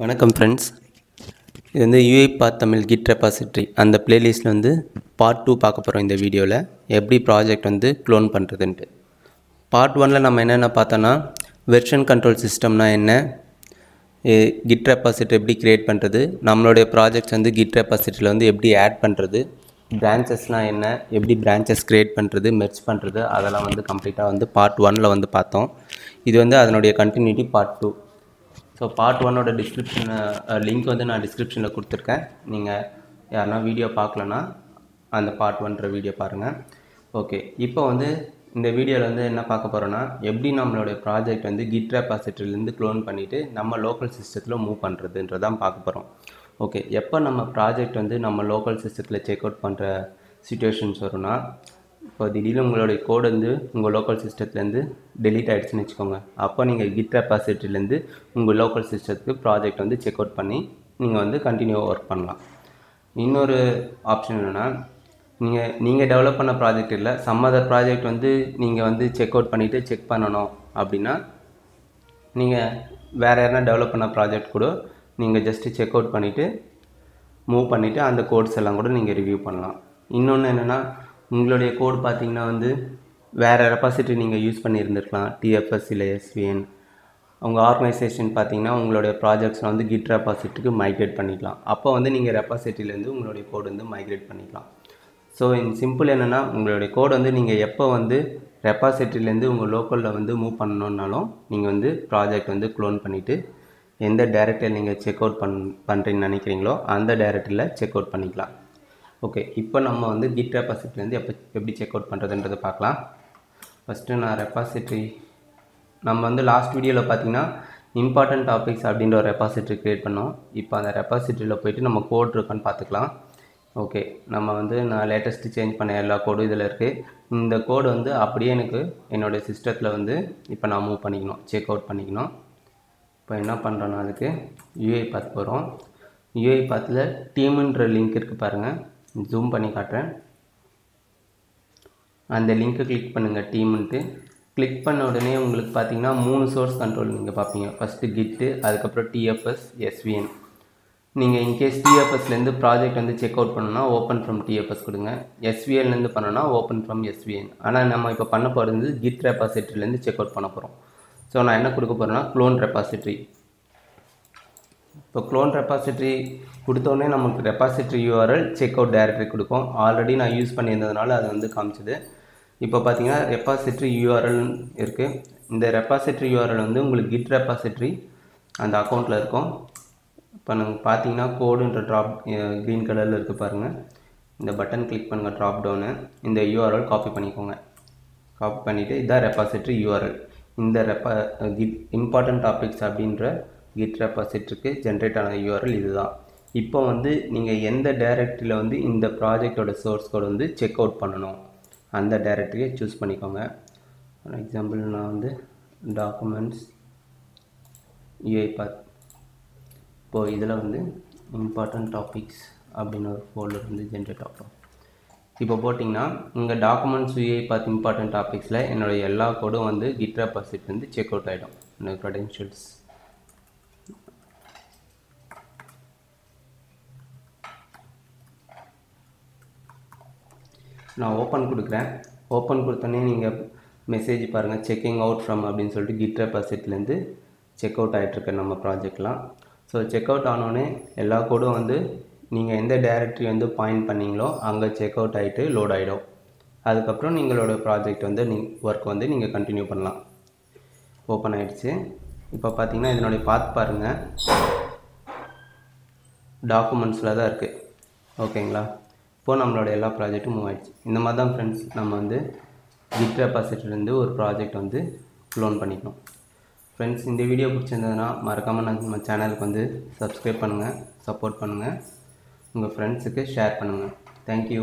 வணக்கம் ஃப்ரெண்ட்ஸ் இது வந்து UI path Tamil git repository அந்த பிளேலிஸ்ட்டில் வந்து பார்ட் டூ பார்க்க போகிறோம் இந்த வீடியோவில் எப்படி ப்ராஜெக்ட் வந்து க்ளோன் பண்ணுறதுன்ட்டு பார்ட் ஒனில் நம்ம என்னென்ன பார்த்தோன்னா வெர்ஷன் கண்ட்ரோல் சிஸ்டம்னா என்ன? கிட் ரெபாசிட்ரி எப்படி க்ரியேட் பண்ணுறது நம்மளுடைய ப்ராஜெக்ட்ஸ் வந்து கிட் ரெபாசிட்ரியில் வந்து எப்படி ஆட் பண்ணுறது பிரான்ச்சஸ்னால் என்ன? எப்படி பிரான்ச்சஸ் க்ரியேட் பண்ணுறது மெர்ச் பண்ணுறது அதெல்லாம் வந்து கம்ப்ளீட்டாக வந்து பார்ட் ஒனில் வந்து பார்த்தோம். இது வந்து அதனுடைய continuity part two so part ஒன்னோட டிஸ்கிரிப்ஷன் லிங்க் வந்து நான் டிஸ்கிரிப்ஷனில் கொடுத்துருக்கேன். நீங்கள் யாருன்னா வீடியோ பார்க்கலன்னா அந்த பார்ட் ஒன்ற வீடியோ பாருங்கள் ஓகே இப்போ வந்து இந்த வீடியோவில் வந்து என்ன பார்க்க போகிறோன்னா எப்படி நம்மளுடைய ப்ராஜெக்ட் வந்து கிட் ரெபாசிட்டரிலேருந்து க்ளோன் பண்ணிவிட்டு நம்ம லோக்கல் சிஸ்டத்தில் மூவ் பண்ணுறதுன்றதான் பார்க்க போகிறோம் ஓகே எப்போ நம்ம ப்ராஜெக்ட் வந்து நம்ம லோக்கல் சிஸ்டத்தில் செக் அவுட் பண்ணுற சுச்சுவேஷன்ஸ் வரும்னா இப்போ திடீர்னு உங்களுடைய கோடு வந்து உங்கள் லோக்கல் சிஸ்டத்துலேருந்து டெலீட் ஆகிடுச்சுன்னு வச்சுக்கோங்க. அப்போ நீங்கள் கிட் கெப்பாசிட்டிலேருந்து உங்கள் லோக்கல் சிஸ்டத்துக்கு ப்ராஜெக்ட் வந்து செக் அவுட் பண்ணி நீங்கள் வந்து கண்டினியூவாக ஒர்க் பண்ணலாம். இன்னொரு ஆப்ஷன் என்னென்னா நீங்கள் நீங்கள் டெவலப் பண்ண ப்ராஜெக்ட் இல்லை சம் அதர் ப்ராஜெக்ட் வந்து நீங்கள் வந்து செக் அவுட் பண்ணிவிட்டு செக் பண்ணணும் அப்படின்னா நீங்கள் வேறு யாரா டெவலப் பண்ண ப்ராஜெக்ட் கூட நீங்கள் ஜஸ்ட்டு செக் அவுட் பண்ணிவிட்டு மூவ் பண்ணிவிட்டு அந்த கோட்ஸ் எல்லாம் கூட நீங்கள் ரிவ்யூ பண்ணலாம். இன்னொன்று என்னென்னா உங்களுடைய கோட் பார்த்தீங்கன்னா வந்து வேறு ரெப்பாசிட்டி நீங்கள் யூஸ் பண்ணியிருந்துருக்கலாம். டிஎஃப்எஸ் இல்லை எஸ்விஎன் உங்கள் ஆர்கனைசேஷன் பார்த்தீங்கன்னா உங்களுடைய ப்ராஜெக்ட்ஸில் வந்து கிட் ரெப்பாசிட்டிக்கு மைக்ரேட் பண்ணிக்கலாம். அப்போ வந்து நீங்கள் ரெப்பாசிட்டிலேருந்து உங்களுடைய கோடு வந்து மைக்ரேட் பண்ணிக்கலாம். ஸோ இன் சிம்பிள் என்னென்னா உங்களுடைய கோடு வந்து நீங்கள் எப்போ வந்து ரெப்பாசிட்டிலேருந்து உங்கள் லோக்கலில் வந்து மூவ் பண்ணணுன்னாலும் நீங்கள் வந்து ப்ராஜெக்ட் வந்து க்ளோன் பண்ணிவிட்டு எந்த டேரக்டரியில் நீங்கள் செக் அவுட் பண் பண்ணுறீங்கன்னு நினைக்கிறீங்களோ அந்த டேரக்டரியில் செக் அவுட் பண்ணிக்கலாம். ஓகே இப்போ நம்ம வந்து கிட் ரெபாசிட்டரிலேருந்து எப்போ எப்படி செக் அவுட் பண்ணுறதுன்றதை பார்க்கலாம். ஃபஸ்ட்டு நான் ரெப்பாசிட்ரி நம்ம வந்து லாஸ்ட் வீடியோவில் பார்த்தீங்கன்னா இம்பார்ட்டன்ட் டாபிக்ஸ் அப்படின்ற ஒரு ரெப்பாசிட்ரி க்ரியேட் பண்ணோம். இப்போ அந்த ரெப்பாசிட்ரியில் போயிட்டு நம்ம கோட் இருக்கான்னு பார்த்துக்கலாம் ஓகே நம்ம வந்து நான் லேட்டஸ்ட்டு சேஞ்ச் பண்ண எல்லா கோடும் இதில் இருக்குது இந்த கோடு வந்து அப்படியே எனக்கு என்னுடைய சிஸ்டத்தில் வந்து இப்போ நான் மூவ் பண்ணிக்கணும் செக் அவுட் பண்ணிக்கணும். இப்போ என்ன பண்ணுறோன்னா அதுக்கு? யூஐ பார்த்து போகிறோம் யூஐ பார்த்தில் டீமுன்ற லிங்க் இருக்குது பாருங்கள் ஜூம் பண்ணி காட்டுறேன். அந்த லிங்க்கை கிளிக் பண்ணுங்கள் டீம்ன்ட்டு கிளிக் பண்ண உடனே உங்களுக்கு பார்த்தீங்கன்னா மூணு சோர்ஸ் கண்ட்ரோல் நீங்கள் பார்ப்பீங்க ஃபஸ்ட்டு கிட்டு அதுக்கப்புறம் டிஎஃப்எஸ் எஸ்விஎன் நீங்கள் இன்கேஸ் டிஎஃப்எஸ்லேருந்து ப்ராஜெக்ட் வந்து செக் அவுட் பண்ணணும்னா ஓப்பன் ஃப்ரம் டிஎஃப்எஸ் கொடுங்க. எஸ்விஎல்லேருந்து பண்ணோன்னா ஓப்பன் ஃப்ரம் எஸ்விஎன் ஆனால் நம்ம இப்போ பண்ண போகிறது கிட் ரெபாசிட்ரிலேருந்து செக் அவுட் பண்ண போகிறோம் ஸோ நான் என்ன கொடுக்க போகிறேன்னா க்ளோன் ரெபாசிட்ரி இப்போ க்ளோன் ரெப்பாசிட்ரி கொடுத்தோடனே நமக்கு repository URL check out directory கொடுக்கும். ஆல்ரெடி நான் யூஸ் பண்ணியிருந்ததுனால அது வந்து காமிச்சது. இப்போ பார்த்தீங்கன்னா ரெப்பாசிட்ரி யூஆர்எல் இருக்குது இந்த ரெப்பாசிட்ரி யூஆர்எல் வந்து உங்களுக்கு கிட் ரெப்பாசிட்ரி அந்த அக்கௌண்ட்டில் இருக்கும். இப்போ நாங்கள் பார்த்தீங்கன்னா கோடுன்ற ட்ராப் க்ரீன் கலரில் இருக்குது பாருங்கள் இந்த பட்டன் கிளிக் பண்ணுங்கள் ட்ராப் டவுனு இந்த யூஆர்எல் காப்பி பண்ணிக்கோங்க. காப்பி பண்ணிவிட்டு இதான் ரெப்பாசிட்ரி யூஆர்எல் இந்த ரெப்பா கிட் இம்பார்ட்டன்ட் டாபிக்ஸ் அப்படின்ற கிட் ரெபாசிட்ரிக்கு ஜென்ரேட் ஆன யூஆர்எல் இதுதான். இப்போ வந்து நீங்கள் எந்த டைரக்டரியில் வந்து இந்த ப்ராஜெக்டோட சோர்ஸ் கோட் வந்து செக் அவுட் பண்ணணும். அந்த டைரக்டரியை சூஸ் பண்ணிக்கோங்க. ஃபார் எக்ஸாம்பிள் நான் வந்து டாக்குமெண்ட்ஸ் யூஐ பாத் இப்போது இதில் வந்து இம்பார்ட்டன்ட் டாபிக்ஸ் அப்படின்னு ஒரு ஃபோல்டர் வந்து ஜென்ரேட் ஆகும். இப்போ போட்டிங்கன்னா உங்கள் டாக்குமெண்ட்ஸ் யூஐ பார்த்து இம்பார்ட்டன்ட் டாபிக்ஸில் என்னோடய எல்லா கோடும் வந்து கிட் ரெபாசிட் வந்து செக் அவுட் ஆகிடும் இந்த க்ரெடென்ஷியல்ஸ் நான் ஓப்பன் கொடுக்குறேன். ஓப்பன் கொடுத்தோன்னே நீங்கள் மெசேஜ் பாருங்கள் செக்கிங் அவுட் ஃப்ரம் அப்படின்னு சொல்லிட்டு கிட் ரெபாசிட்லேருந்து செக் அவுட் ஆகிட்டுருக்கு நம்ம ப்ராஜெக்ட்லாம் ஸோ செக் அவுட் ஆனோடனே எல்லா கோடும் வந்து நீங்கள் எந்த டைரக்டரி வந்து பாயிண்ட் பண்ணிங்களோ அங்கே செக் அவுட் ஆகிட்டு லோட் ஆகிடும் அதுக்கப்புறம் நீங்களோட ப்ராஜெக்ட் வந்து நீ ஒர்க் வந்து நீங்கள் கண்டினியூ பண்ணலாம். ஓப்பன் ஆகிடுச்சு இப்போ பார்த்தீங்கன்னா இதனுடைய பார்த்து பாருங்கள் டாக்குமெண்ட்ஸில் தான் இருக்குது ஓகேங்களா இப்போது நம்மளோட எல்லா ப்ராஜெக்ட்டும் மூவ் ஆகிடுச்சு இந்த மாதிரி தான் ஃப்ரெண்ட்ஸ் நம்ம வந்து கிட் ரெபாசிட்டிலேருந்து ஒரு ப்ராஜெக்ட் வந்து க்ளோன் பண்ணிக்கணும். ஃப்ரெண்ட்ஸ் இந்த வீடியோ பிடிச்சிருந்ததுன்னா மறக்காமல் நம்ம சேனலுக்கு வந்து சப்ஸ்கிரைப் பண்ணுங்கள் சப்போர்ட் பண்ணுங்கள் உங்கள் ஃப்ரெண்ட்ஸுக்கு ஷேர் பண்ணுங்கள் தேங்க்யூ